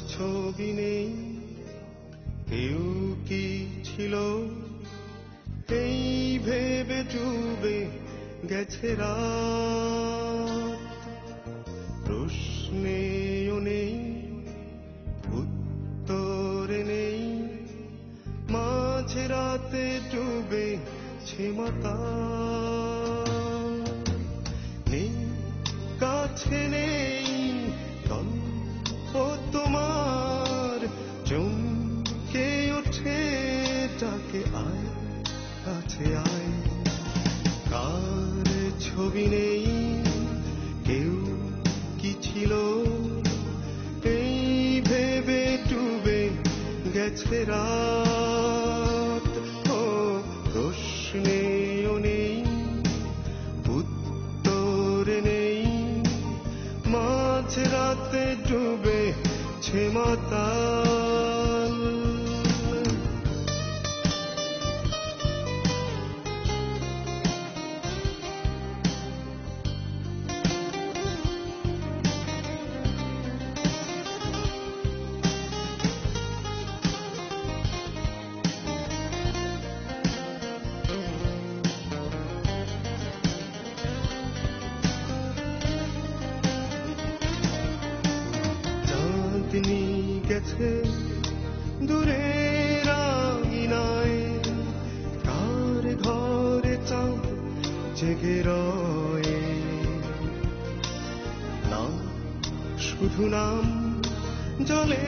ছবি নেই। কেউ কি ছিল? এই ভেবে ডুবে গেছে রাত। প্রশ্নেও নেই, উত্তরে নেই। মাঝে রাতে ডুবে ছেমাতা নেই, কাছে নেই। চমকে ওঠে ডাকে আয়, কাছে আয়। কার ছবি নেই, কেউ কি ছিল? এই ভেবে ডুবে গেছে রাত। ও, প্রশ্নেও নেই, উত্তর নেই। মাঝ রাতে ডুবে ছে গেছে দূরে রাঙিনায় কার ঘরে চাঁদ জেগে রয়ে? নাম শুধু নাম জলে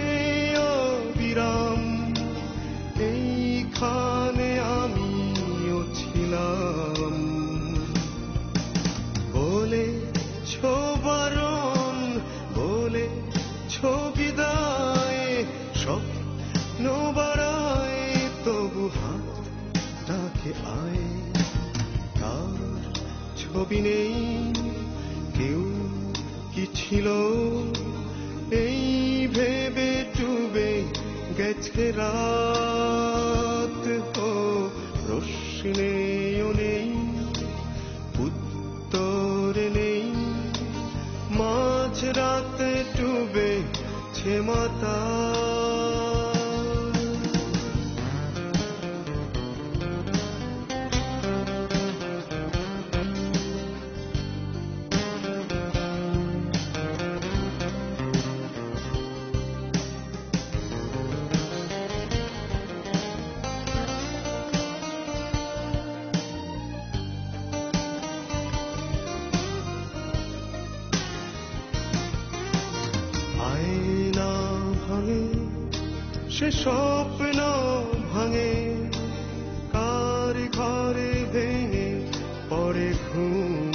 বিরাম এইখানে ছিল। এই ভেবে ডুবে গেছে রাত ও প্রশ্নেও নেই, উত্তর নেই। মাঝ রাতে ডুবে ছে মাতা। সে স্বপ্ন ভাঙে কার ঘরে ভেঙে পরে ঘুম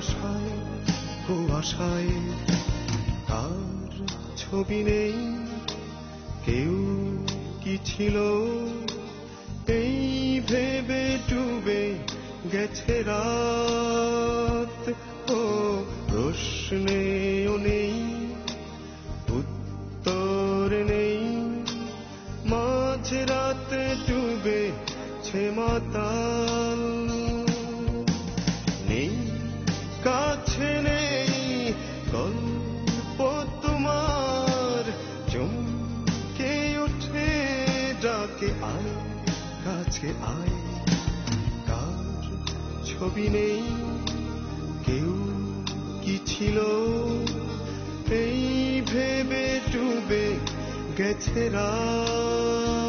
কুয়াশায় কুয়াশায় তার ছবি নেই। কেউ কি ছিল? এই ভেবে ডুবে গেছে রাত। ও প্রশ্নেও নেই, উত্তর নেই। মাঝ রাতে ডুবে ছে কাছে আয়। তার ছবি নেই? কেউ কি ছিল? এই ভেবে ডুবে গেছে রাত।